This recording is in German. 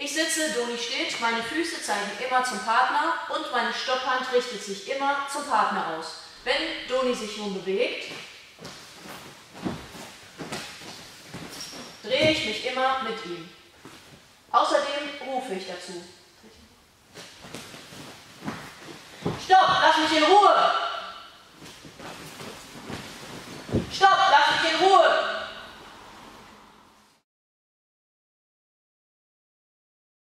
Ich sitze Doni steht, meine Füße zeigen immer zum Partner und meine Stopphand richtet sich immer zum Partner aus. Wenn Doni sich nun bewegt, drehe ich mich immer mit ihm. Außerdem rufe ich dazu. Stopp, lass mich in Ruhe! Stopp!